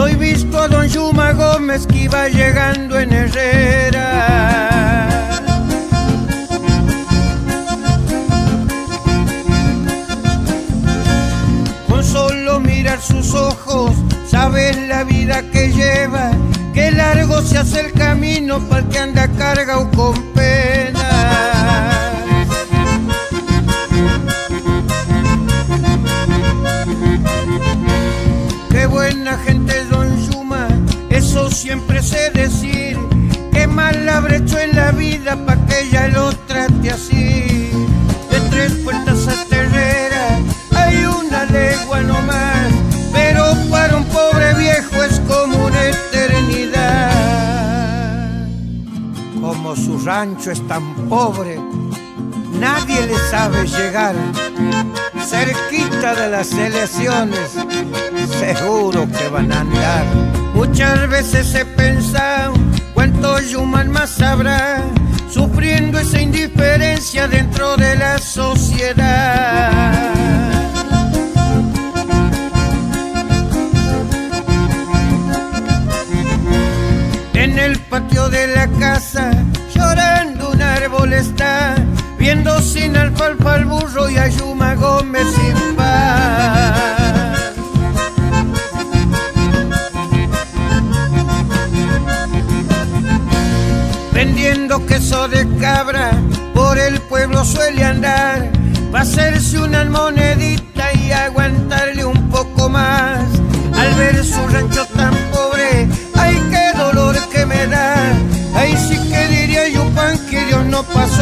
lo he visto a don Yuma Gómez que iba llegando en Herrera. Con solo mirar sus ojos, sabes la vida que lleva, que largo se hace el camino para el que anda cargado con Habré hecho en la vida pa' que ella lo trate así. De tres puertas a Terrera hay una legua nomás, pero para un pobre viejo es como una eternidad. Como su rancho es tan pobre, nadie le sabe llegar. Cerquita de las elecciones, seguro que van a andar. Muchas veces he pensado más habrá, sufriendo esa indiferencia dentro de la sociedad. En el patio de la casa, llorando Vendiendo queso de cabra, por el pueblo suele andar, va a hacerse una monedita y aguantarle un poco más. Al ver su rancho tan pobre, ay qué dolor que me da, ay sí que diría yo pan que Dios no pasó